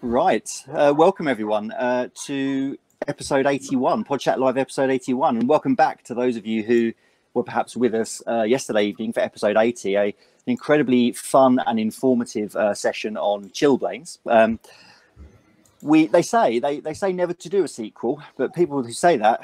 Right. Uh, welcome, everyone, uh, to episode 81, PodChat Live episode 81. And welcome back to those of you who were perhaps with us uh, yesterday evening for episode 80, a, an incredibly fun and informative uh, session on chilblains. Um, we they say they, they say never to do a sequel, but people who say that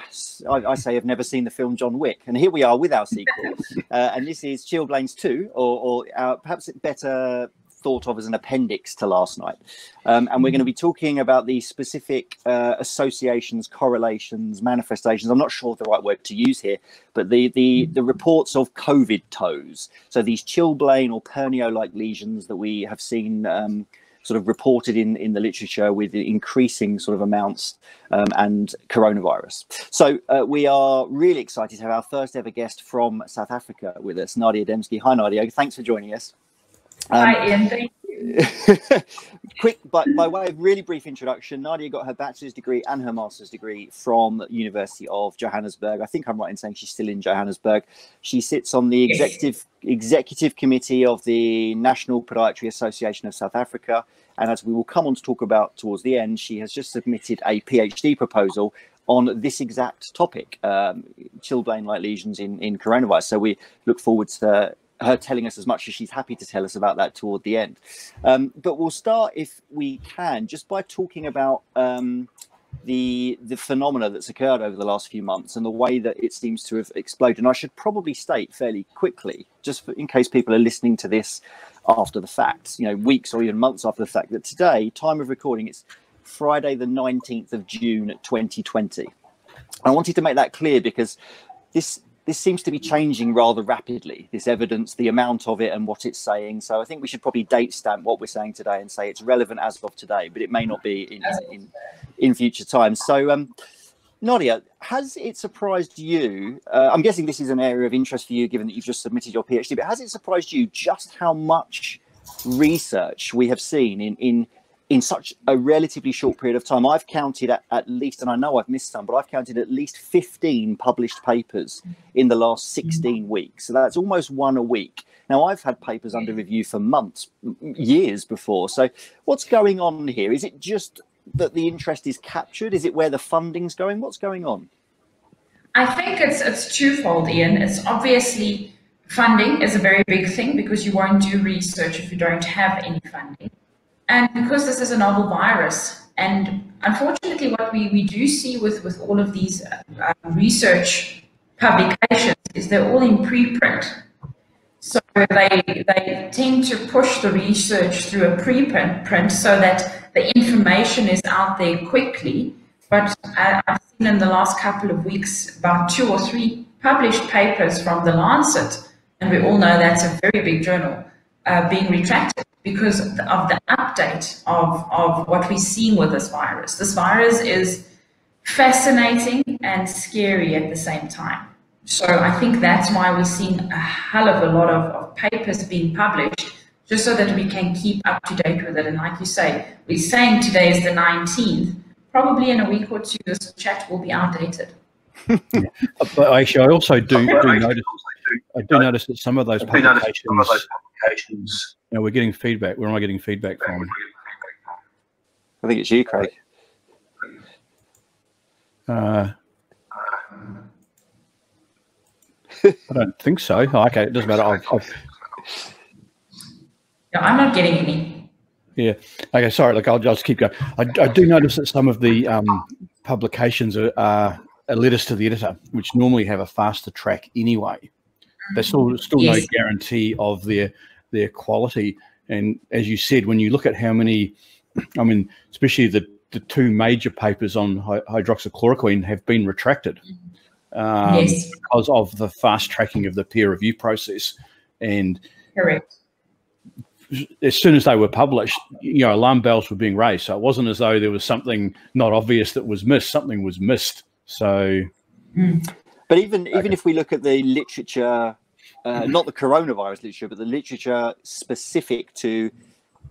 I, I say have never seen the film John Wick, and here we are with our sequel, uh, and this is Chilblains Two, or, or uh, perhaps better thought of as an appendix to last night. Um, and we're going to be talking about the specific uh, associations, correlations, manifestations. I'm not sure the right word to use here, but the the the reports of COVID toes. So these chilblain or pernio-like lesions that we have seen. Um, sort of reported in in the literature with increasing sort of amounts um, and coronavirus. So uh, we are really excited to have our first ever guest from South Africa with us, Nadia Dembskey. Hi, Nadia. Thanks for joining us. Um, Hi, Ian. Thank you. quick, but by way of really brief introduction, Nadia got her bachelor's degree and her master's degree from University of Johannesburg. I think I'm right in saying she's still in Johannesburg. She sits on the executive executive committee of the National Podiatry Association of South Africa, and as we will come on to talk about towards the end, she has just submitted a PhD proposal on this exact topic, um, chilblain-like lesions in, in coronavirus. So we look forward to her telling us as much as she's happy to tell us about that toward the end. Um, but we'll start, if we can, just by talking about um, the the phenomena that's occurred over the last few months and the way that it seems to have exploded. And I should probably state fairly quickly, just for, in case people are listening to this after the fact, you know, weeks or even months after the fact, that today, time of recording, it's Friday the 19th of June 2020. I wanted to make that clear because this this seems to be changing rather rapidly this evidence the amount of it and what it's saying. So i think we should probably date stamp what we're saying today and say it's relevant as of today but it may not be in in, in future times. So um nadia has it surprised you uh, i'm guessing this is an area of interest for you given that you've just submitted your phd but has it surprised you just how much research we have seen in in in such a relatively short period of time. I've counted at, at, least, and I know I've missed some, but I've counted at least 15 published papers in the last 16 mm. weeks. So that's almost one a week. Now, I've had papers under review for months, years before. So, what's going on here? Is it just that the interest is captured? Is it where the funding's going? What's going on? I think it's it's twofold, Ian. It's obviously funding is a very big thing because you won't do research if you don't have any funding. And because this is a novel virus, and unfortunately, what we, we do see with, with all of these uh, research publications is they're all in preprint. So they, they tend to push the research through a preprint print so that the information is out there quickly. But I, I've seen in the last couple of weeks about two or three published papers from the Lancet, and we all know that's a very big journal, uh, being retracted because of the update of, of what we're seeing with this virus. This virus is fascinating and scary at the same time. So I think that's why we're seeing a hell of a lot of, of papers being published, just so that we can keep up to date with it. And like you say, we're saying today is the 19th. Probably in a week or two, this chat will be outdated. Uh, but actually, I also do, do notice I do notice that some of those publications, some of those publications you know, we're getting feedback. Where am I getting feedback from? I think it's you, Craig. Uh, I don't think so. Oh, okay, it doesn't matter. I'll, I'll... No, I'm not getting any. Yeah. Okay. Sorry. Look, I'll, I'll just keep going. I, I, do notice that some of the um, publications are, are letters to the editor, which normally have a faster track anyway. There's still still yes. no guarantee of their their quality. And as you said, when you look at how many, I mean, especially the the two major papers on hydroxychloroquine have been retracted um, yes. because of the fast tracking of the peer review process. And correct. As soon as they were published, you know, alarm bells were being raised. So it wasn't as though there was something not obvious that was missed. Something was missed. So. Mm. But even even if we look at the literature, uh, not the coronavirus literature, but the literature specific to,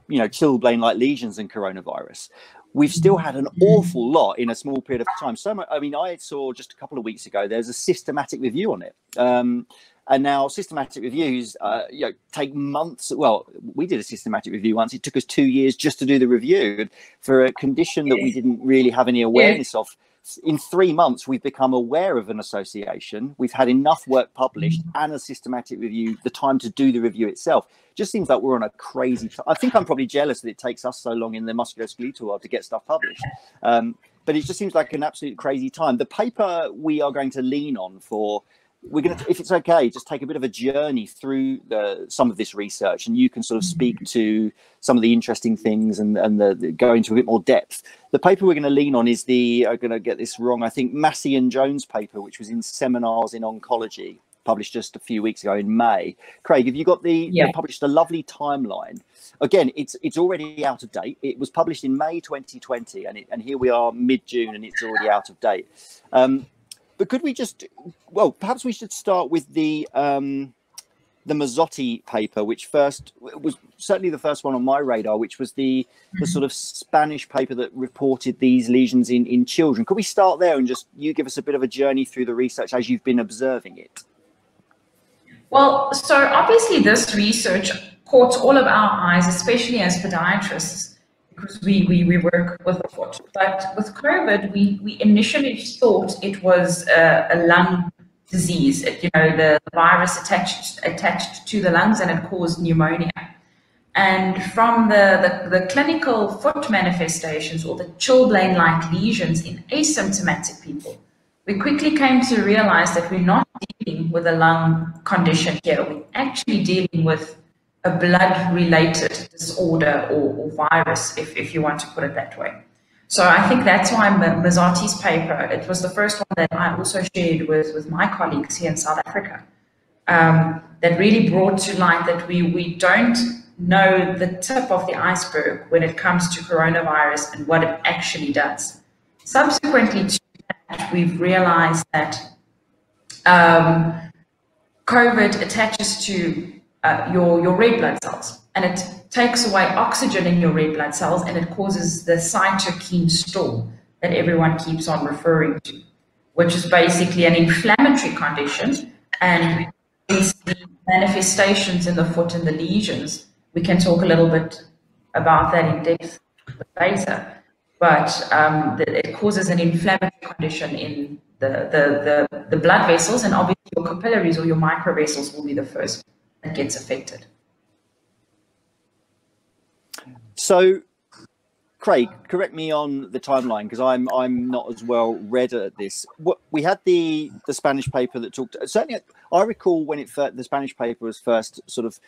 you know, chilblain-like lesions and coronavirus, we've still had an awful lot in a small period of time. So much. I mean, I saw just a couple of weeks ago. There's a systematic review on it, um, and now systematic reviews, uh, you know, take months. Well, we did a systematic review once. It took us two years just to do the review for a condition that we didn't really have any awareness of. In three months, we've become aware of an association. We've had enough work published and a systematic review, the time to do the review itself. Just seems like we're on a crazy. T- I think I'm probably jealous that it takes us so long in the musculoskeletal world to get stuff published. Um, but it just seems like an absolute crazy time. The paper we are going to lean on for we're going to, if it's okay, just take a bit of a journey through the, some of this research, and you can sort of speak to some of the interesting things and and the, the, go into a bit more depth. The paper we're going to lean on is the I'm going to get this wrong. I think Massey and Jones paper, which was in Seminars in Oncology, published just a few weeks ago in May. Craig, have you got the? Yeah. They published a lovely timeline. Again, it's it's already out of date. It was published in May 2020, and it, and here we are mid June, and it's already out of date. Um, but could we just, well, perhaps we should start with the um, the Mazzotti paper, which first was certainly the first one on my radar, which was the the sort of Spanish paper that reported these lesions in in children. Could we start there and just you give us a bit of a journey through the research as you've been observing it? Well, so obviously this research caught all of our eyes, especially as podiatrists, because we, we, we work with the foot. But with COVID, we, we initially thought it was a, a lung disease. It, you know, the virus attached attached to the lungs and it caused pneumonia. And from the, the, the clinical foot manifestations or the chilblain-like lesions in asymptomatic people, we quickly came to realize that we're not dealing with a lung condition here. We're actually dealing with a blood-related disorder or, or, virus, if, if you want to put it that way. So I think that's why Mazzotti's paper, it was the first one that I also shared with, with my colleagues here in South Africa, um, that really brought to light that we, we don't know the tip of the iceberg when it comes to coronavirus and what it actually does. Subsequently to that, we've realized that um, COVID attaches to uh, your, your red blood cells and it takes away oxygen in your red blood cells and it causes the cytokine storm that everyone keeps on referring to, which is basically an inflammatory condition and these manifestations in the foot and the lesions. We can talk a little bit about that in depth later, but um, it causes an inflammatory condition in the, the, the, the blood vessels and obviously your capillaries or your microvessels will be the first that gets affected. So, Craig, correct me on the timeline because I'm I'm not as well read at this. What we had the the Spanish paper that talked. Certainly, I recall when it the Spanish paper was first sort of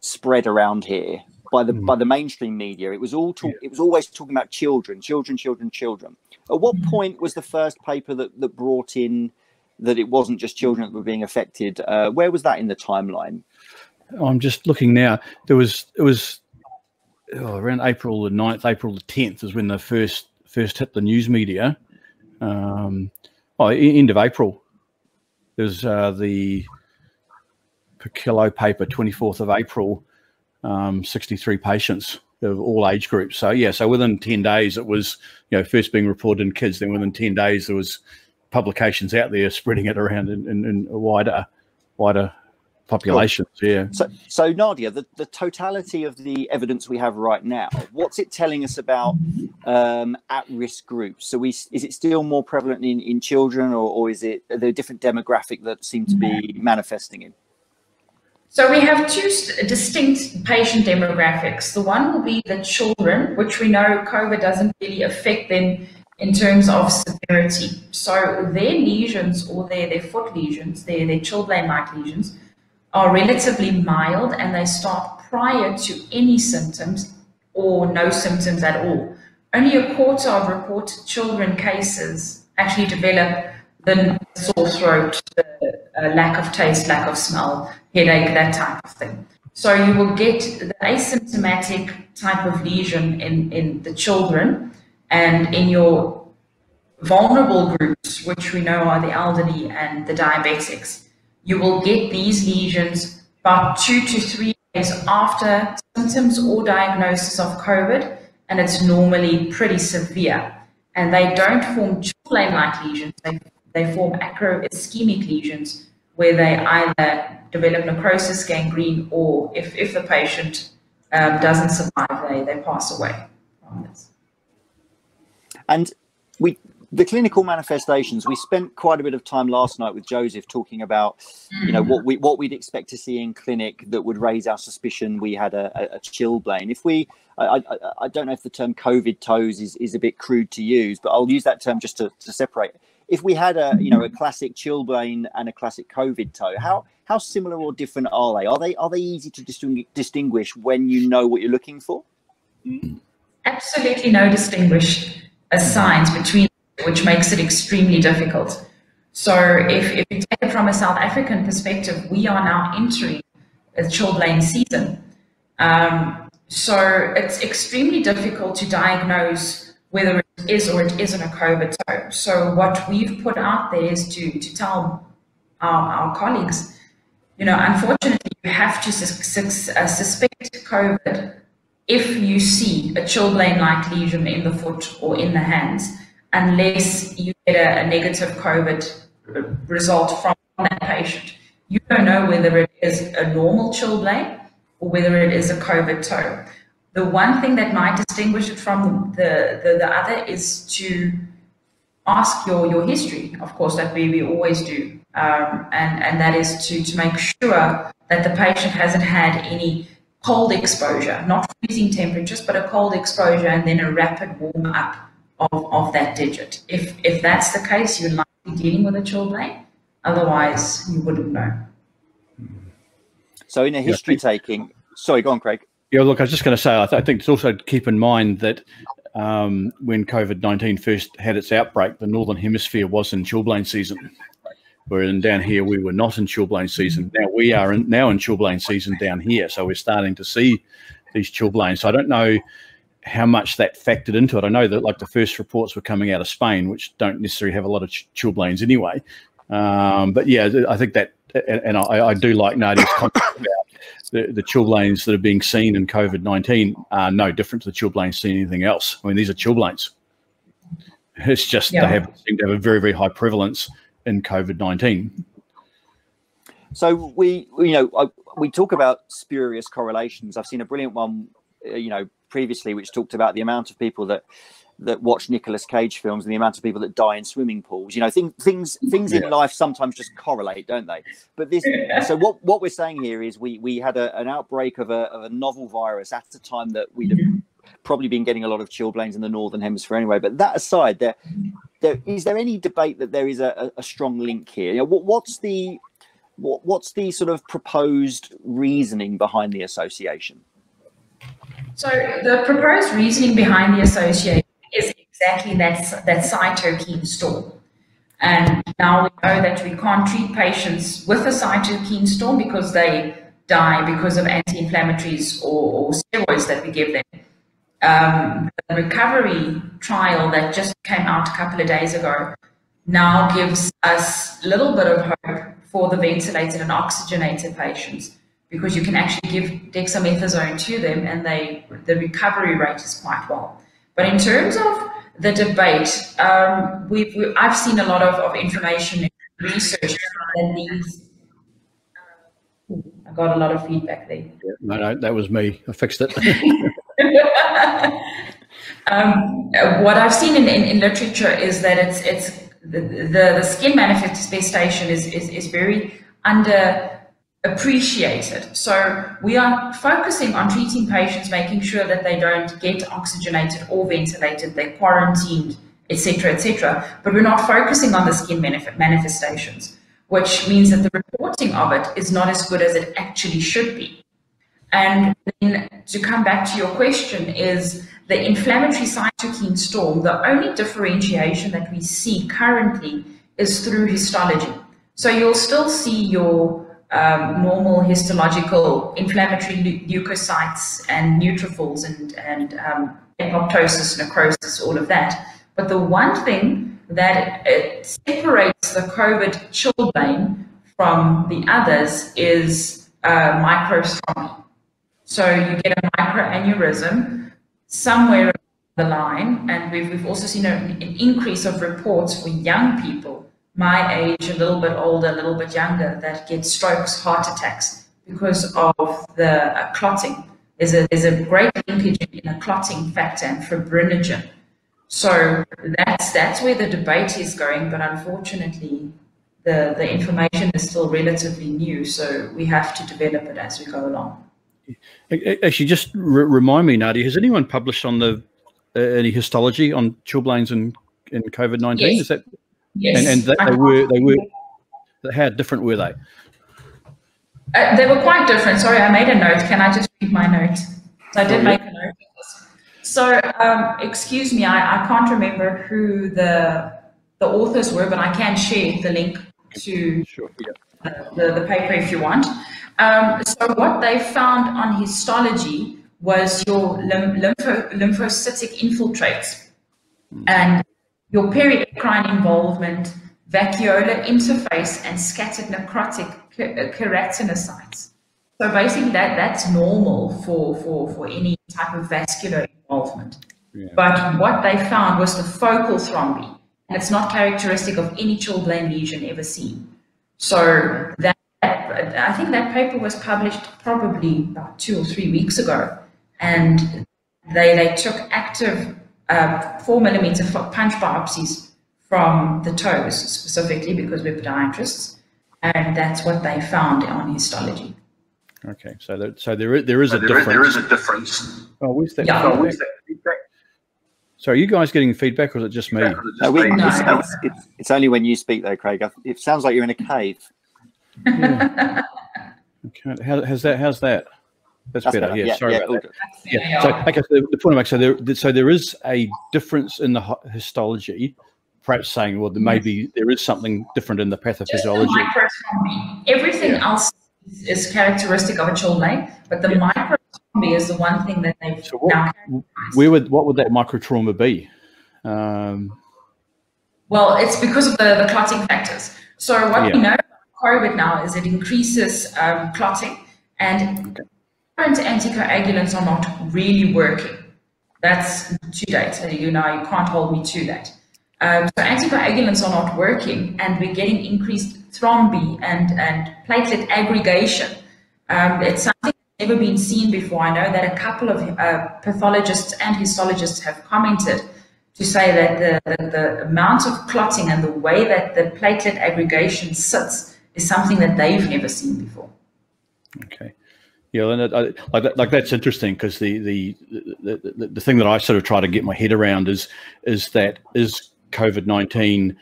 spread around here by the mm. by the mainstream media. It was all talk, It was always talking about children, children, children, children. At what mm. point was the first paper that that brought in that it wasn't just children that were being affected? Uh, where was that in the timeline? I'm just looking now. There was it was oh, around April the 9th, April the 10th is when the first first hit the news media. Um, oh, end of April. There's uh, the Piccolo paper, 24th of April, um, 63 patients of all age groups. So yeah, so within 10 days it was, you know, first being reported in kids. Then within 10 days there was publications out there spreading it around in, in, in a wider, wider populations. Cool. Yeah. So, so Nadia, the, the totality of the evidence we have right now, what's it telling us about um, at-risk groups? So, we is it still more prevalent in, in children, or, or is it are there a different demographic that seem to be manifesting in? So we have two distinct patient demographics. The one will be the children, which we know COVID doesn't really affect them in terms of severity. So their lesions or their, their foot lesions, their, their chilblain-like lesions, are relatively mild and they start prior to any symptoms or no symptoms at all. Only a quarter of reported children cases actually develop the sore throat, the uh, lack of taste, lack of smell, headache, that type of thing. So you will get the asymptomatic type of lesion in, in the children and in your vulnerable groups, which we know are the elderly and the diabetics you will get these lesions about two to three days after symptoms or diagnosis of COVID, and it's normally pretty severe. And they don't form chilblain-like lesions, they, they form acroischemic lesions, where they either develop necrosis, gangrene, or if, if the patient um, doesn't survive, they, they pass away from this. And we the clinical manifestations we spent quite a bit of time last night with joseph talking about you know mm. what we what we'd expect to see in clinic that would raise our suspicion we had a, a, a chilblain if we I, I, I, don't know if the term covid toes is, is a bit crude to use but i'll use that term just to, to separate. If we had a you know a classic chilblain and a classic covid toe how how similar or different are they? Are they are they easy to distinguish when you know what you're looking for? Mm. Absolutely no distinguish a signs between which makes it extremely difficult. So if, if you take it from a South African perspective, we are now entering a chilblain season. Um, so it's extremely difficult to diagnose whether it is or it isn't a COVID. So what we've put out there is to, to tell our, our colleagues, you know, unfortunately, you have to sus uh, suspect COVID if you see a chilblain-like lesion in the foot or in the hands unless you get a, a negative COVID result from that patient. You don't know whether it is a normal chilblain or whether it is a COVID toe. The one thing that might distinguish it from the, the, the other is to ask your, your history, of course, that we, we always do. Um, and, and that is to, to make sure that the patient hasn't had any cold exposure, not freezing temperatures, but a cold exposure and then a rapid warm up of, of that digit. If, if that's the case, you're likely dealing with a chilblain. Otherwise, you wouldn't know. So, in a history yeah. taking, sorry, go on, Craig. Yeah, look, I was just going to say, I, th- I, think it's also keep in mind that um, when COVID 19 first had its outbreak, the Northern Hemisphere was in chilblain season. Whereas down here, we were not in chilblain season. Now we are in, now in chilblain season down here. So we're starting to see these chilblains. So I don't know how much that factored into it. I know that like the first reports were coming out of Spain, which don't necessarily have a lot of ch- chilblains anyway. Um, but yeah, I think that, and, and I, I, do like Nadia's comment about the, the chilblains that are being seen in COVID 19 are no different to the chilblains seen anything else. I mean, these are chilblains. It's just yeah. they have seem to have a very, very high prevalence in COVID 19. So we, you know, we talk about spurious correlations. I've seen a brilliant one, uh, you know, previously, which talked about the amount of people that that watch Nicolas Cage films and the amount of people that die in swimming pools. You know, things things things yeah. in life sometimes just correlate, don't they? But this, so what what we're saying here is we we had a, an outbreak of a, of a novel virus at the time that we'd have probably been getting a lot of chilblains in the northern hemisphere anyway. But that aside, there there is there any debate that there is a, a strong link here? You know, what, what's the what, what's the sort of proposed reasoning behind the association? So the proposed reasoning behind the association is exactly that, that cytokine storm. And now we know that we can't treat patients with a cytokine storm because they die because of anti-inflammatories or, or, steroids that we give them. Um, the recovery trial that just came out a couple of days ago now gives us a little bit of hope for the ventilated and oxygenated patients because you can actually give dexamethasone to them and they the recovery rate is quite well. But in terms of the debate, um, we've, we, I've seen a lot of, of information and research that needs. I got a lot of feedback there. No, no, that was me. I fixed it. um, what I've seen in, in, in, literature is that it's it's the, the, the skin manifestation is, is, is very under appreciated. So we are focusing on treating patients, making sure that they don't get oxygenated or ventilated, they're quarantined, etc., etc. But we're not focusing on the skin benefit manifestations, which means that the reporting of it is not as good as it actually should be. And then to come back to your question is the inflammatory cytokine storm, the only differentiation that we see currently is through histology. So you'll still see your um, normal histological inflammatory leukocytes and neutrophils and, and um, apoptosis, necrosis, all of that. But the one thing that it separates the COVID chilblain from the others is uh, microthrombi. So you get a microaneurysm somewhere the line, and we've, we've also seen an increase of reports for young people my age, a little bit older, a little bit younger, that get strokes, heart attacks because of the uh, clotting. There's a, there's a great linkage in a clotting factor and fibrinogen. So that's that's where the debate is going, but unfortunately, the, the information is still relatively new, so we have to develop it as we go along. Actually, just re remind me, Nadia, has anyone published on the uh, any histology on chilblains and, and COVID nineteen? Yes. Is that yes? And, and that they were they were how different were they? Uh, they were quite different. Sorry, I made a note. Can I just read my note? So I did oh, make a note. So um, excuse me, I, I can't remember who the the authors were, but I can share the link to sure, yeah. The, the paper if you want. Um, so what they found on histology was your lympho, lymphocytic infiltrates mm. and your perieccrine involvement, vacuolar interface, and scattered necrotic keratinocytes. So basically that, that's normal for, for, for any type of vascular involvement. Yeah. But what they found was the focal thrombi, and it's not characteristic of any chilblain lesion ever seen. So that I think that paper was published probably about two or three weeks ago, and they they took active uh, four millimeter punch biopsies from the toes specifically because we're podiatrists, and that's what they found on histology. Okay, so there, so there is there is so a there difference. Is, there is a difference. Oh, where's that? Yeah. Oh, where's that feedback? So are you guys getting feedback, or is it just me? No, we, no. It's, it's, it's, only when you speak, though, Craig. It sounds like you're in a cave. Yeah. okay. How, how's that? How's that? That's, That's better. better. Yeah, yeah, sorry yeah, about that. Yeah. So, okay. So the, the point I make. So there, so there is a difference in the histology. Perhaps saying, well, there may be there is something different in the pathophysiology. The Everything else is characteristic of a chilblain, but the yeah is the one thing that they've so what, where would what would that micro trauma be? Um, well, it's because of the, the clotting factors. So what yeah. we know about COVID now is it increases um, clotting and current anticoagulants are not really working. That's to date. You know, you can't hold me to that. Um, so anticoagulants are not working and we're getting increased thrombi and, and platelet aggregation. Um, it's something never been seen before. I know that a couple of uh, pathologists and histologists have commented to say that the, the, the, amount of clotting and the way that the platelet aggregation sits is something that they've never seen before. Okay. Yeah, and I, like, that, like that's interesting because the, the, the the the thing that I sort of try to get my head around is is that is COVID nineteen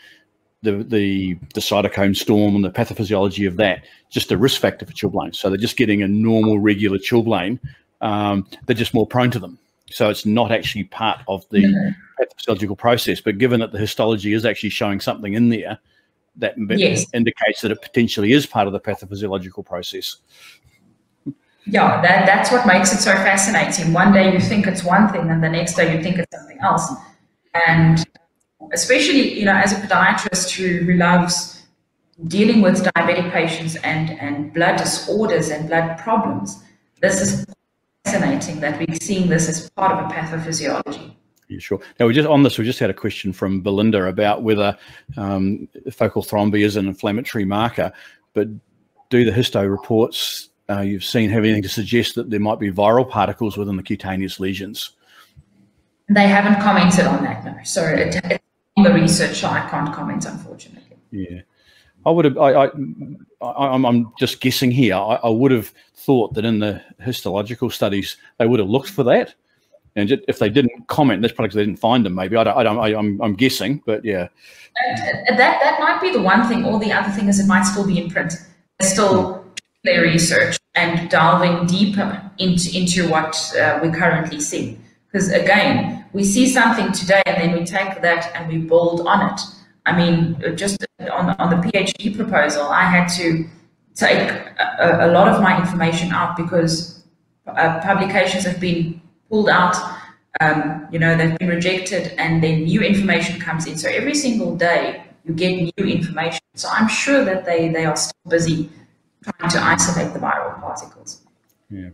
the, the, the cytokine storm and the pathophysiology of that just a risk factor for chilblains. So they're just getting a normal, regular chilblain. Um, they're just more prone to them. So it's not actually part of the pathophysiological process. But given that the histology is actually showing something in there, that yes. indicates that it potentially is part of the pathophysiological process. Yeah, that, that's what makes it so fascinating. One day you think it's one thing, and the next day you think it's something else. And especially, you know, as a podiatrist who, who loves dealing with diabetic patients and, and blood disorders and blood problems, this is fascinating that we're seeing this as part of a pathophysiology. Yeah, sure. Now, we just on this, we just had a question from Belinda about whether um, focal thrombi is an inflammatory marker, but do the histo reports uh, you've seen have anything to suggest that there might be viral particles within the cutaneous lesions? They haven't commented on that, no. So it, it, the research, I can't comment, unfortunately. Yeah. I would have. I, I, am just guessing here. I, I, would have thought that in the histological studies they would have looked for that, and if they didn't comment, that's probably because they didn't find them. Maybe I don't. I don't. I, am I'm, I'm guessing, but yeah. that that might be the one thing. Or the other thing is it might still be in print. There's still their research and delving deeper into into what uh, we currently see. Because again, we see something today and then we take that and we build on it. I mean, just on, on the PhD proposal, I had to take a, a lot of my information out because uh, publications have been pulled out, um, you know, they've been rejected and then new information comes in. So every single day you get new information. So I'm sure that they, they are still busy trying to isolate the viral particles. Yeah.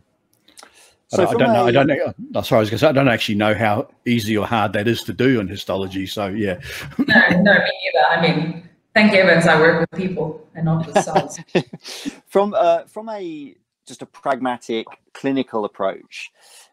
So I, don't, I don't know. I don't know. Sorry, I was going to say I don't actually know how easy or hard that is to do in histology. So yeah. no, no, me neither. I mean, Thank heavens I work with people and not with cells. from uh, from a just a pragmatic clinical approach,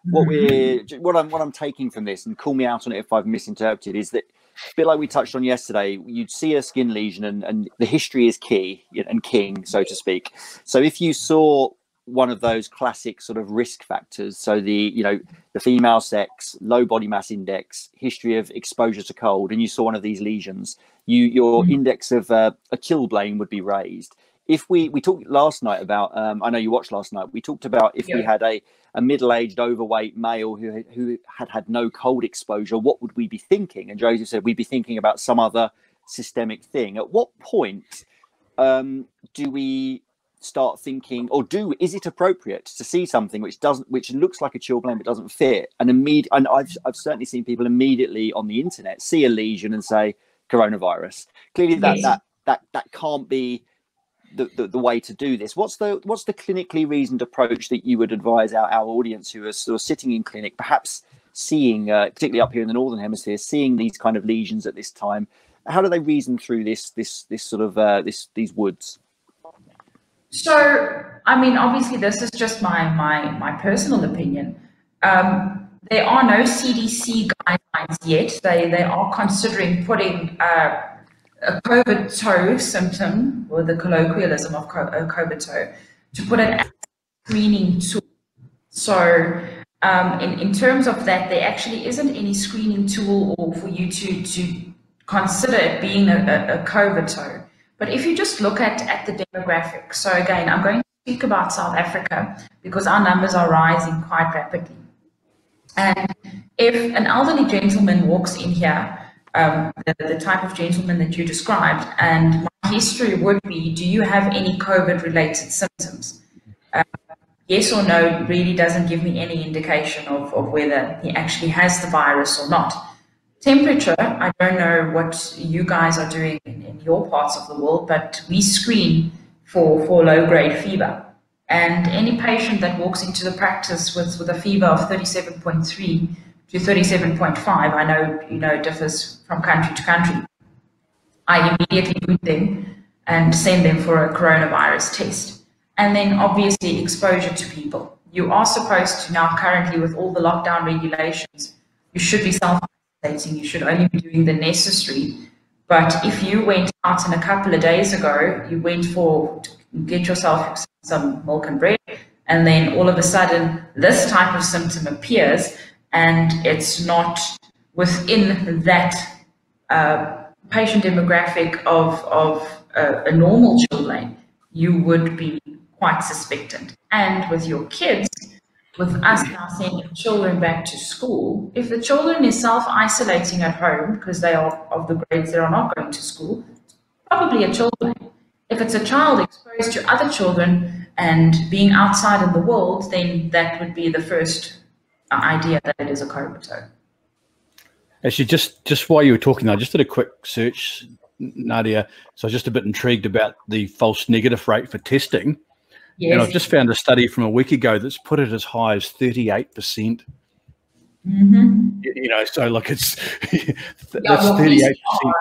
what we're what I'm what I'm taking from this, and call me out on it if I've misinterpreted, is that a bit like we touched on yesterday, you'd see a skin lesion, and, and the history is key and king, so to speak. So if you saw one of those classic sort of risk factors, so the you know the female sex, low body mass index, history of exposure to cold, and you saw one of these lesions, you your mm-hmm. index of uh, a chilblain would be raised if we we talked last night about um, i know you watched last night we talked about if yeah. we had a, a middle-aged overweight male who who had had no cold exposure what would we be thinking and joseph said we'd be thinking about some other systemic thing at what point um, do we start thinking or do is it appropriate to see something which doesn't which looks like a chilblain but doesn't fit and immediate and I've, I've certainly seen people immediately on the internet see a lesion and say coronavirus clearly that that that that can't be the, the, the, way to do this. What's the what's the clinically reasoned approach that you would advise our, our audience who are sort of sitting in clinic, perhaps seeing, uh, particularly up here in the northern hemisphere, seeing these kind of lesions at this time? How do they reason through this this this sort of uh, this these woods? So, I mean, obviously, this is just my my my personal opinion. Um, there are no CDC guidelines yet. They they are considering putting. Uh, a COVID toe symptom, or the colloquialism of COVID toe, to put it as a screening tool. So, um, in, in terms of that, there actually isn't any screening tool or for you to, to consider it being a, a, a COVID toe. But if you just look at, at the demographics, so again, I'm going to speak about South Africa because our numbers are rising quite rapidly. And if an elderly gentleman walks in here um, the, the, type of gentleman that you described. And my history would be, do you have any COVID-related symptoms? Uh, yes or no really doesn't give me any indication of, of whether he actually has the virus or not. Temperature, I don't know what you guys are doing in, your parts of the world, but we screen for, for low-grade fever. And any patient that walks into the practice with, with a fever of 37.3 to 37.5, I know, you know, differs from country to country. I immediately boot them and send them for a coronavirus test. And then obviously exposure to people. You are supposed to now currently with all the lockdown regulations, you should be self-isolating. You should only be doing the necessary. But if you went out and a couple of days ago, you went for to get yourself some milk and bread, and then all of a sudden this type of symptom appears, and it's not within that uh, patient demographic of, of uh, a normal children, you would be quite suspectant. And with your kids, with us now sending children back to school, if the children is self-isolating at home because they are of the grades that are not going to school, probably a children. If it's a child exposed to other children and being outside in the world, then that would be the first idea that it is a COVID Actually, just just while you were talking, I just did a quick search, Nadia. So I was just a bit intrigued about the false negative rate for testing. Yes. And I've just found a study from a week ago that's put it as high as 38%. percent mm -hmm. You know, so like it's that's yeah, 38%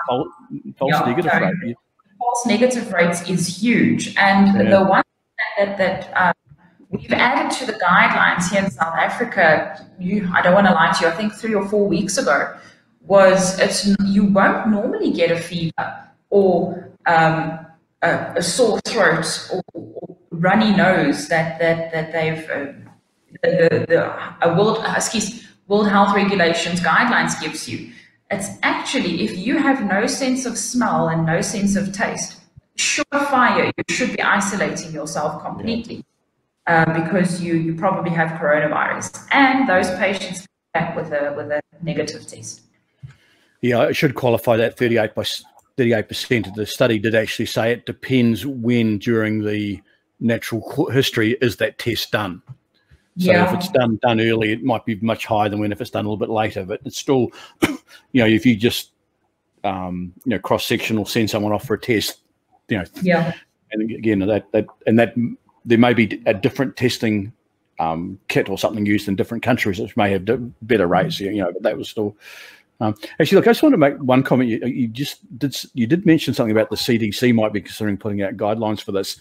false, false yeah, negative rate. False negative rates is huge. And yeah. the one that, that um, We've added to the guidelines here in South Africa. You, I don't want to lie to you. I think three or four weeks ago was it's you won't normally get a fever or um, a, a, sore throat or, or, runny nose that that that they've uh, the, the, the world excuse World Health Regulations guidelines gives you. It's actually if you have no sense of smell and no sense of taste, surefire you should be isolating yourself completely. Uh, because you, you probably have coronavirus. And those patients come back with a, with a negative test. Yeah, I should qualify that 38 by 38% of the study did actually say it depends when during the natural history is that test done. So yeah. if it's done done early, it might be much higher than when if it's done a little bit later. But it's still, you know, if you just um, you know cross sectional send someone off for a test, you know, yeah. And again, that that and that there may be a different testing um, kit or something used in different countries which may have better rates, you know, but that was still Um, actually, look, I just want to make one comment. You, you, just did you did mention something about the CDC might be considering putting out guidelines for this.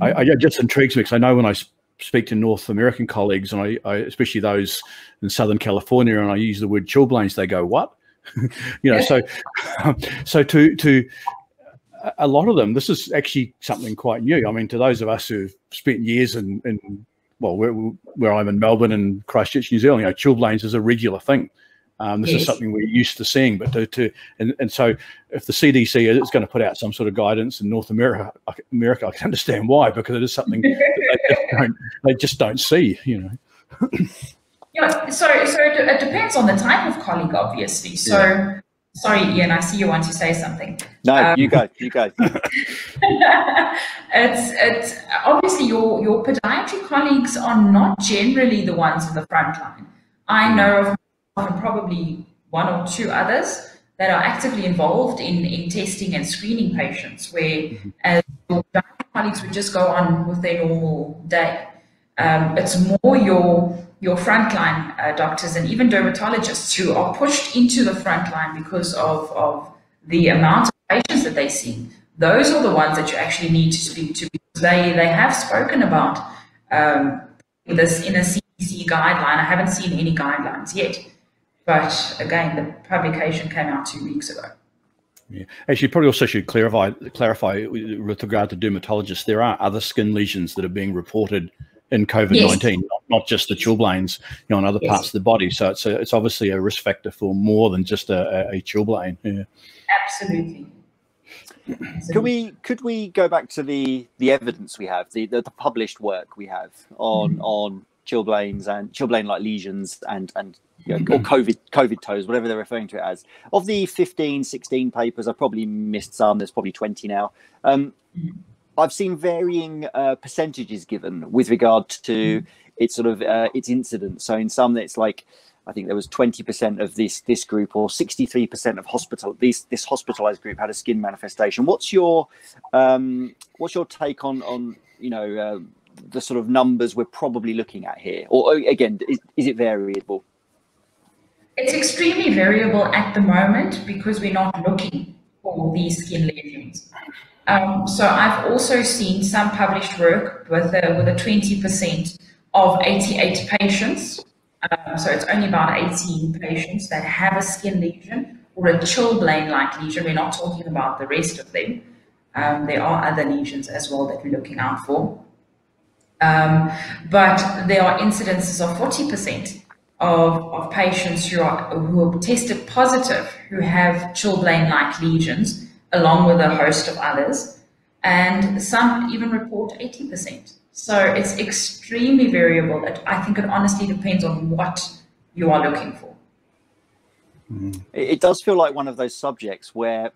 I, I just intrigues me because I know when I speak to North American colleagues, and I, I, especially those in Southern California, and I use the word chilblains, they go, "What?" you know. So, so to to a lot of them, this is actually something quite new. I mean, to those of us who've spent years in, in well, where, where I'm in Melbourne and Christchurch, New Zealand, you know, chilblains is a regular thing. Um, this yes. is something we're used to seeing, but to, to and, and so if the CDC is going to put out some sort of guidance in North America, America, I can understand why because it is something they, just don't, they just don't see, you know. yeah, so so it, it, depends on the type of colleague, obviously. So. Yeah. Sorry, Ian, I see you want to say something. No, um, you go, you go. it's it's obviously your your podiatry colleagues are not generally the ones in the front line. I know of and probably one or two others that are actively involved in, in testing and screening patients, where mm-hmm. as your colleagues would just go on with their normal day. Um, it's more your your frontline uh, doctors and even dermatologists who are pushed into the front line because of, of the amount of patients that they see. Those are the ones that you actually need to speak to because they, they have spoken about um, this in a CDC guideline. I haven't seen any guidelines yet. But again, the publication came out two weeks ago. Yeah. Actually, probably also should clarify clarify with regard to dermatologists. There are other skin lesions that are being reported in COVID nineteen, yes. not, not, just the chilblains, you know, on other yes. parts of the body. So it's a, it's obviously a risk factor for more than just a, a, a chilblain. Yeah. Absolutely. Could we could we go back to the the evidence we have, the the, the published work we have on mm. on chilblains and chilblain like lesions and and you know, or COVID COVID toes, whatever they're referring to it as. Of the 15, 16 papers, I probably missed some. There's probably 20 now. Um, I've seen varying uh, percentages given with regard to its sort of uh, its incidence. So in some, it's like I think there was 20% of this this group, or 63% of hospital these this hospitalized group had a skin manifestation. What's your um, what's your take on on you know uh, the sort of numbers we're probably looking at here? Or again, is, is it variable? It's extremely variable at the moment because we're not looking for these skin lesions. Um, so I've also seen some published work with a, with a 20% of 88 patients. Um, so it's only about 18 patients that have a skin lesion or a chilblain-like lesion. We're not talking about the rest of them. Um, there are other lesions as well that we're looking out for. Um, but there are incidences of 40% of, of patients who are who are tested positive who have chilblain-like lesions, along with a host of others, and some even report 80%. So it's extremely variable. It, I think it honestly depends on what you are looking for. Mm. It does feel like one of those subjects where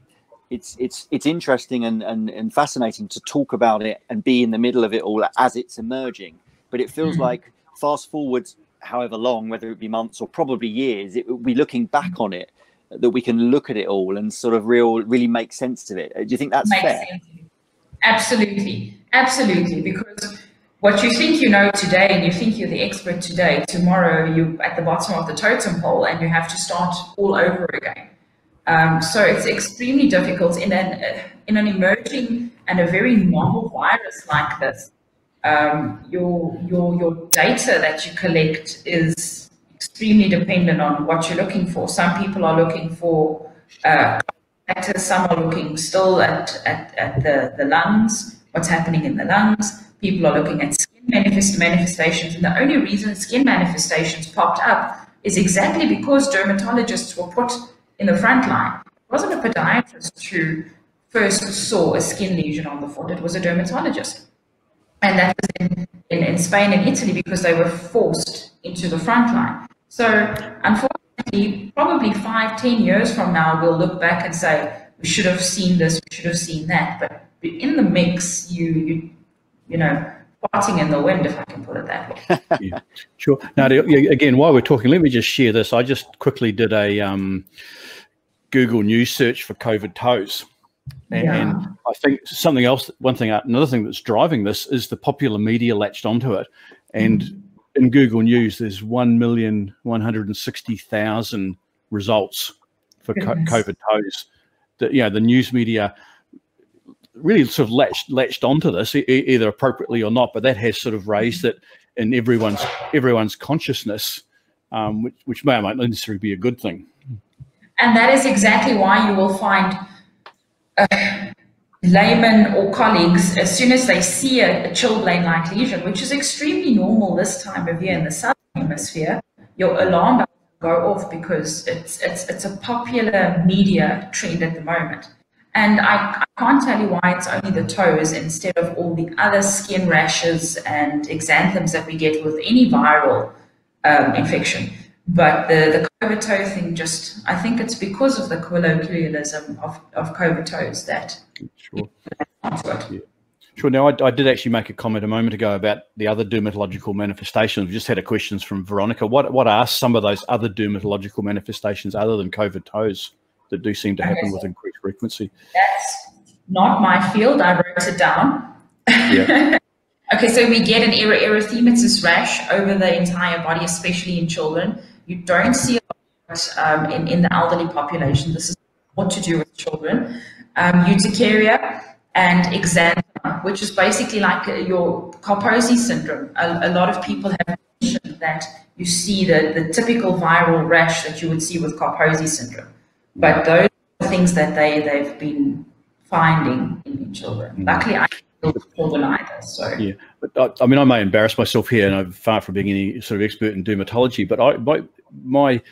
it's it's it's interesting and, and, and fascinating to talk about it and be in the middle of it all as it's emerging. But it feels mm. like fast forward however long, whether it be months or probably years, it will be looking back on it that we can look at it all and sort of real really make sense of it. Do you think that's Makes fair? Sense. Absolutely, absolutely. Because what you think you know today and you think you're the expert today, tomorrow you're at the bottom of the totem pole and you have to start all over again. Um, so it's extremely difficult in an in an emerging and a very novel virus like this um, your, your, your data that you collect is extremely dependent on what you're looking for. Some people are looking for uh, factors, some are looking still at, at, at the, the lungs, what's happening in the lungs. People are looking at skin manifest manifestations. And the only reason skin manifestations popped up is exactly because dermatologists were put in the front line. It wasn't a podiatrist who first saw a skin lesion on the foot, it was a dermatologist and that was in, in, in, Spain and Italy because they were forced into the front line. So unfortunately, probably five, ten years from now, we'll look back and say, we should have seen this, we should have seen that. But in the mix, you, you, you know, farting in the wind, if I can put it that way. yeah, sure. Now, again, while we're talking, let me just share this. I just quickly did a um, Google News search for COVID toes. And, yeah. and I think something else, one thing, another thing that's driving this is the popular media latched onto it. And mm. in Google News, there's 1,160,000 results for COVID toes. The, you know, the news media really sort of latched, latched onto this, e- either appropriately or not, but that has sort of raised it in everyone's everyone's consciousness, um, which, which may or might not necessarily be a good thing. And that is exactly why you will find uh, laymen or colleagues, as soon as they see a, a chilblain-like lesion, which is extremely normal this time of year in the southern hemisphere, your alarm go off because it's it's it's a popular media trend at the moment. And I, I can't tell you why it's only the toes instead of all the other skin rashes and exanthems that we get with any viral um, infection. But the, the COVID toe thing just, I think it's because of the colloquialism of, of COVID toes that. Sure. Yeah. Sure. Now, I, I, did actually make a comment a moment ago about the other dermatological manifestations. We've just had a questions from Veronica. What what are some of those other dermatological manifestations other than COVID toes that do seem to happen okay. with increased frequency? That's not my field. I wrote it down. Yeah. okay, so we get an erythematous rash over the entire body, especially in children. You don't see um, in, in the elderly population. This is what to do with children. Um, urticaria and exanthema, which is basically like your Kaposi syndrome. A, a, lot of people have mentioned that you see the, the typical viral rash that you would see with Kaposi syndrome. But those are things that they, they've been finding in children. Mm. Luckily, I So yeah, but I, I, mean, I may embarrass myself here, and I'm far from being any sort of expert in dermatology. But I, my, my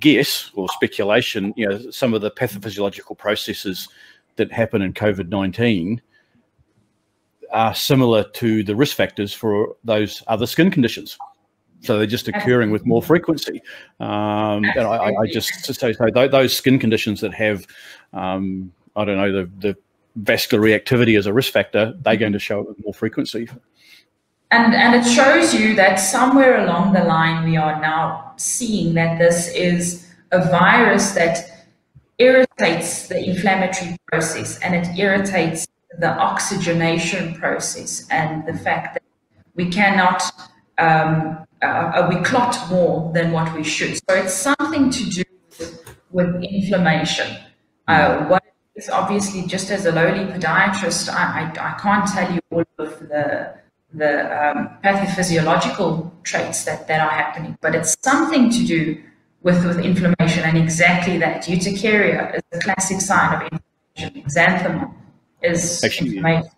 guess or speculation, you know, some of the pathophysiological processes that happen in COVID nineteen are similar to the risk factors for those other skin conditions. So they're just occurring with more frequency. Um, and I, I, just so, so those skin conditions that have, um, I don't know, the, the vascular reactivity as a risk factor, they're going to show it with more frequency. And, and it shows you that somewhere along the line, we are now seeing that this is a virus that irritates the inflammatory process and it irritates the oxygenation process and the fact that we cannot, um, uh, we clot more than what we should. So it's something to do with, with inflammation. Uh, what obviously just as a lowly podiatrist, I, I, I can't tell you all of the the um, pathophysiological traits that, that are happening, but it's something to do with, with inflammation and exactly that. Urticaria is a classic sign of inflammation. Exanthema is Actually, inflammation.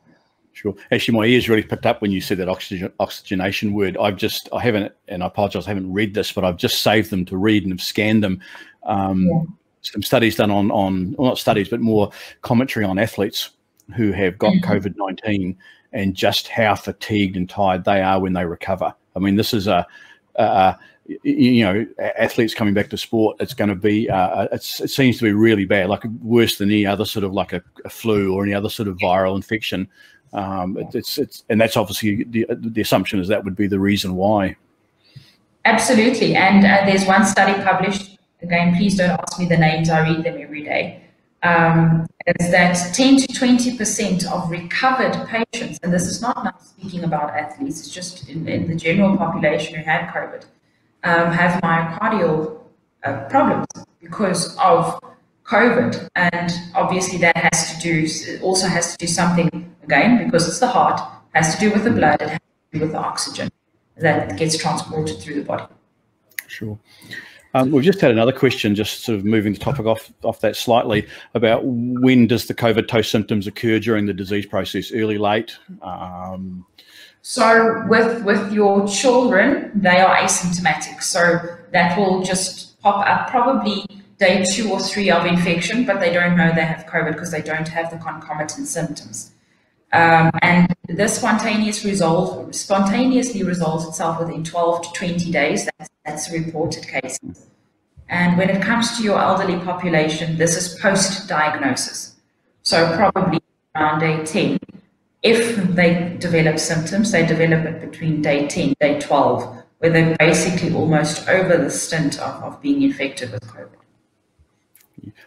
Sure. Actually, my ears really picked up when you said that oxygen, oxygenation word. I've just, I haven't, and I apologize, I haven't read this, but I've just saved them to read and have scanned them. Um, yeah some studies done on on well, not studies but more commentary on athletes who have got mm-hmm. COVID nineteen and just how fatigued and tired they are when they recover. I mean, this is a, a you know athletes coming back to sport. It's going to be uh, it seems to be really bad, like worse than any other sort of like a, a flu or any other sort of viral infection. Um, it, it's it's and that's obviously the the assumption is that would be the reason why. Absolutely, and uh, there's one study published again, please don't ask me the names, I read them every day, um, is that 10 to 20% of recovered patients, and this is not now speaking about athletes, it's just in, in the general population who had COVID, um, have myocardial uh, problems because of COVID. And obviously that has to do, also has to do something, again, because it's the heart, has to do with the blood, it has to do with the oxygen that gets transported through the body. Sure. Um, we've just had another question, just sort of moving the topic off off that slightly about when does the COVID toe symptoms occur during the disease process, early, late? Um, so with with your children, they are asymptomatic, so that will just pop up probably day two or three of infection, but they don't know they have COVID because they don't have the concomitant symptoms. Um, and this spontaneous result spontaneously resolves itself within 12 to 20 days. That's, that's reported cases. And when it comes to your elderly population, this is post-diagnosis. So probably around day 10. If they develop symptoms, they develop it between day 10, day 12, where they're basically almost over the stint of, of being infected with COVID.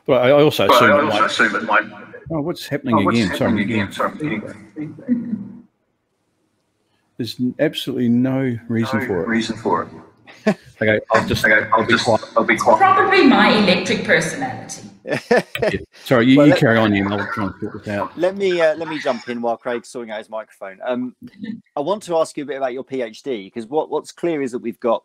Well, I also assume, I also assume it might Oh, what's happening oh, what's again? Happening Sorry. again? There's absolutely no reason no for it. Reason for it. Okay, I'll just, Okay, I'll be just, quiet. I'll be quiet. Probably my electric personality. Sorry, you, Well, you let- carry on, Ian. I'll try and sort this out. let me uh, let me jump in while Craig's sorting out his microphone. Um, I want to ask you a bit about your PhD because what, what's clear is that we've got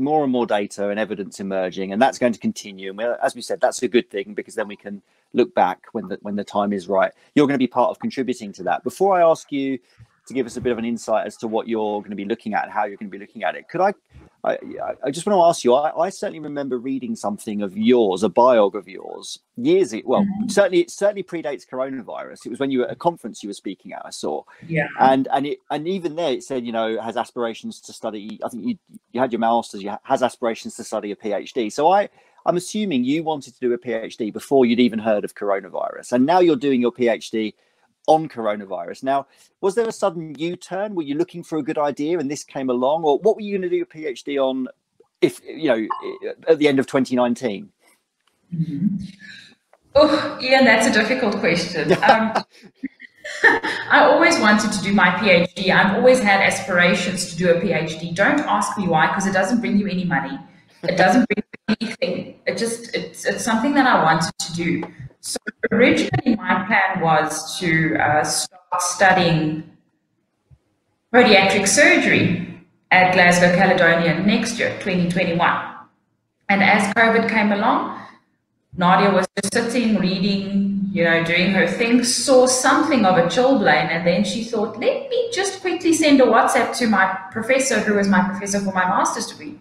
more and more data and evidence emerging, and that's going to continue. And as we said, that's a good thing because then we can look back when the when the time is right. You're going to be part of contributing to that. Before I ask you to give us a bit of an insight as to what you're going to be looking at and how you're going to be looking at it, could I? I, I- just want to ask you. I, I certainly remember reading something of yours, a biog of yours, years. Well, mm-hmm. certainly it certainly predates coronavirus. It was when you were at a conference you were speaking at. I saw, Yeah. and and it and even there it said you know has aspirations to study i think you you had your masters you ha- has aspirations to study a phd so i i'm assuming you wanted to do a phd before you'd even heard of coronavirus and now you're doing your phd on coronavirus now was there a sudden u-turn were you looking for a good idea and this came along or what were you going to do a phd on if you know at the end of 2019 Oh, Ian, that's a difficult question. Um, I always wanted to do my PhD. I've always had aspirations to do a PhD. Don't ask me why, because it doesn't bring you any money. It doesn't bring It just it's it's something that I wanted to do. So originally, my plan was to uh, start studying podiatric surgery at Glasgow Caledonian next year, 2021. And as COVID came along, Nadia was just sitting, reading, you know, doing her thing, saw something of a chilblain, and then she thought, let me just quickly send a WhatsApp to my professor, who was my professor for my master's degree.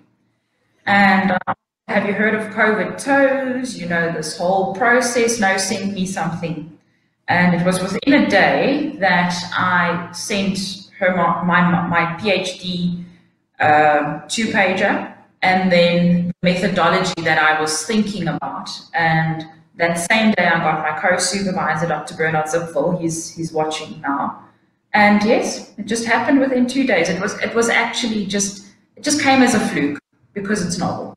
And uh, have you heard of COVID toes? You know, this whole process. No, send me something. And it was within a day that I sent her my, my, my PhD um, two pager and then methodology that I was thinking about. And that same day, I got my co-supervisor, Dr. Bernhard Zipfel. He's he's watching now. And yes, it just happened within two days. It was it was actually just it just came as a fluke because it's novel.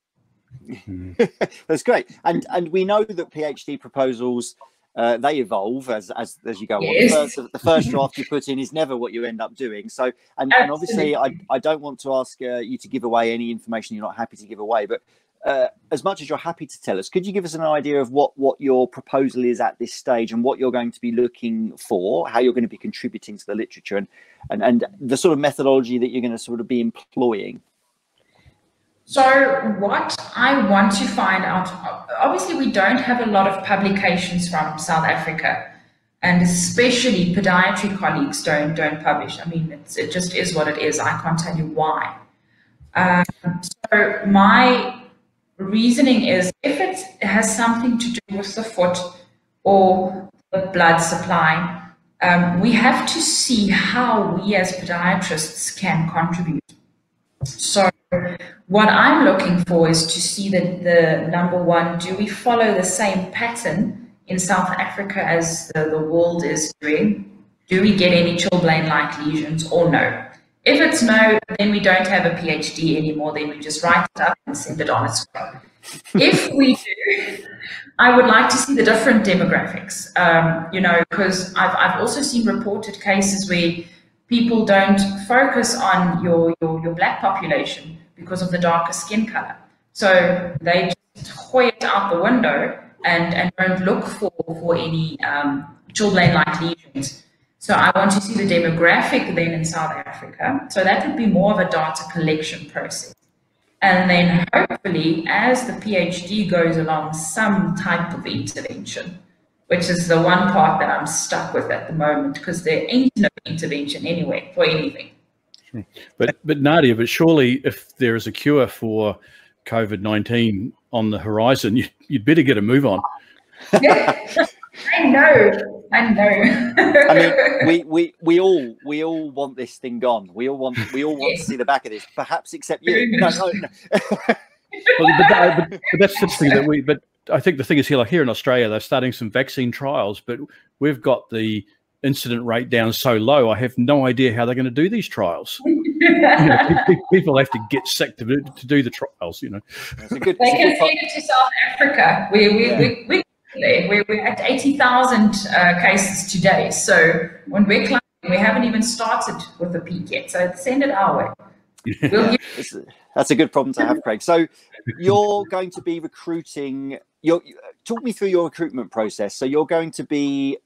That's great, and and we know that PhD proposals uh, they evolve as as as you go Yes. on. The first, the first draft you put in is never what you end up doing. So, and, and obviously, I I don't want to ask uh, you to give away any information you're not happy to give away, but. Uh, as much as you're happy to tell us, could you give us an idea of what what your proposal is at this stage and what you're going to be looking for, how you're going to be contributing to the literature, and and, and the sort of methodology that you're going to sort of be employing? So, what I want to find out obviously, we don't have a lot of publications from South Africa, and especially podiatry colleagues don't, don't publish. I mean, it just is what it is. I can't tell you why. Um, so, my reasoning is if it has something to do with the foot or the blood supply, um, we have to see how we as podiatrists can contribute. So, what I'm looking for is to see that the number one, do we follow the same pattern in South Africa as the, the world is doing? Do we get any chilblain like lesions or no? If it's no, then we don't have a PhD anymore, then we just write it up and send it on its way. if we do, I would like to see the different demographics, um, you know, because I've, I've also seen reported cases where people don't focus on your, your, your black population because of the darker skin color. So they just hoy it out the window and, and don't look for, for any um, chilblain-like lesions. So I want to see the demographic then in South Africa. So that would be more of a data collection process. And then hopefully, as the PhD goes along, some type of intervention, which is the one part that I'm stuck with at the moment because there ain't no intervention anyway for anything. But but Nadia, but surely if there is a cure for COVID nineteen on the horizon, you, you'd better get a move on. Yeah, I know, I know. I mean, we, we we all we all want this thing gone. We all want we all want to see the back of this. Perhaps except you. No, no, no. Well, but, that- but, but that's the thing that we. But I think the thing is here, like here in Australia, they're starting some vaccine trials, but we've got the incident rate down so low. I have no idea how they're going to do these trials. You know, pe- pe- people have to get sick to do, to do the trials. You know. It's a good, They can good send it to South Africa. We, we, Yeah. we, we, we're, we're at 80,000 uh, cases today. So when we're climbing, we haven't even started with the peak yet. So send it our way. We'll It's- that's a good problem to have, Craig. So you're going to be recruiting. You're, talk me through your recruitment process. So you're going to be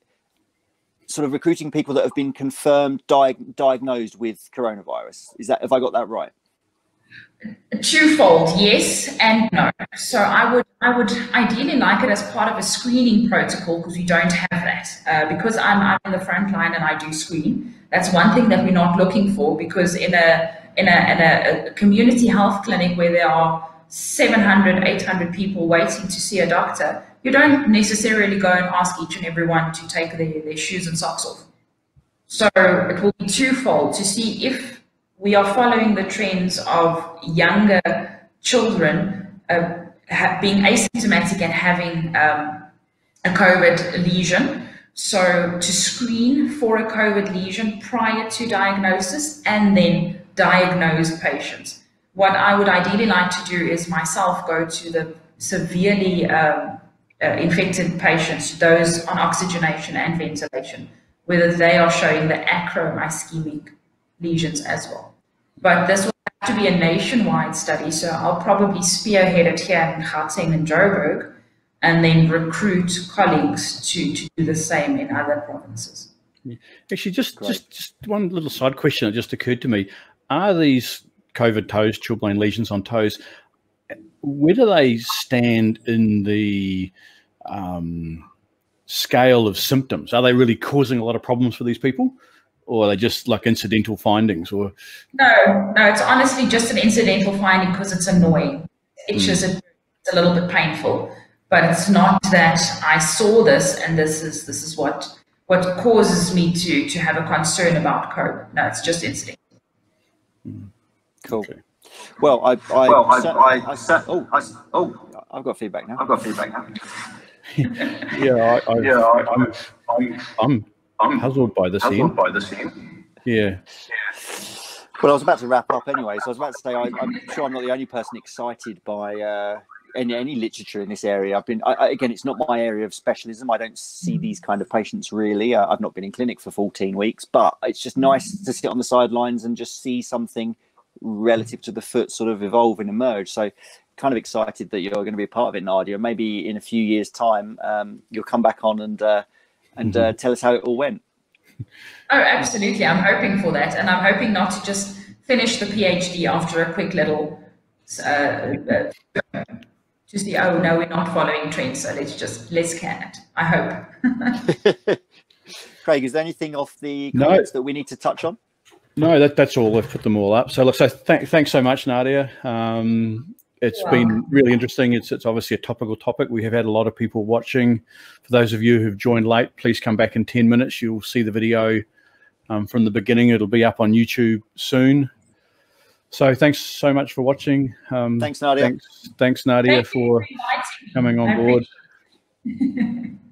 sort of recruiting people that have been confirmed diag- diagnosed with coronavirus. Is that have I got that right? Twofold, yes and no. So I would I would ideally like it as part of a screening protocol because we don't have that. Uh, because I'm I'm in the front line and I do screen. That's one thing that we're not looking for because in a in a, in a, a community health clinic where there are 700, 800 people waiting to see a doctor, you don't necessarily go and ask each and every one to take their, their shoes and socks off. So it will be twofold to see if we are following the trends of younger children uh, being asymptomatic and having um, a COVID lesion. So to screen for a COVID lesion prior to diagnosis and then diagnose patients. What I would ideally like to do is myself go to the severely um, uh, infected patients, those on oxygenation and ventilation, whether they are showing the acro-ischemic lesions as well. But this will have to be a nationwide study, so I'll probably spearhead it here in Gauteng and Joburg, and then recruit colleagues to, to do the same in other provinces. Actually, just Great. just just one little side question that just occurred to me: Are these COVID toes, chilblain lesions on toes? Where do they stand in the um, scale of symptoms? Are they really causing a lot of problems for these people, or are they just like incidental findings? Or No, no, it's honestly just an incidental finding because it's annoying. It's just a, it's a little bit painful, but it's not that I saw this and this is this is what what causes me to to have a concern about COVID. No, it's just incidental. Cool. Okay. Well, I, I, Well, I, cer- I, I cer- oh, oh, I, oh, I've got feedback now. I've got feedback now. yeah, I, I, Yeah, I, I'm, I'm, I'm I'm puzzled by this. puzzled Ian. by the scene. Yeah, yeah. Well, I was about to wrap up anyway, so I was about to say I, I'm sure I'm not the only person excited by uh, any any literature in this area. I've been I, I, again, it's not my area of specialism. I don't see these kind of patients really. Uh, I've not been in clinic for 14 weeks, but it's just nice to sit on the sidelines and just see something relative to the foot sort of evolve and emerge. So, kind of excited that you're going to be a part of it, Nadia. Maybe in a few years' time, um, you'll come back on and uh, and uh, tell us how it all went. Oh, absolutely. I'm hoping for that. And I'm hoping not to just finish the PhD after a quick little, uh, uh, just the, oh, no, we're not following trends. So let's just, let's can it. I hope. Craig, is there anything off the No. that we need to touch on? No, that that's all. I've put them all up. So, look, so th- thanks so much, Nadia. Um, it's You're been really interesting. It's it's obviously a topical topic. We have had a lot of people watching. For those of you who've joined late, please come back in ten minutes. You'll see the video um, from the beginning. It'll be up on YouTube soon. So, thanks so much for watching. Um, Thanks, Nadia. Thanks, thanks, Nadia, Thank for coming on board. appreciate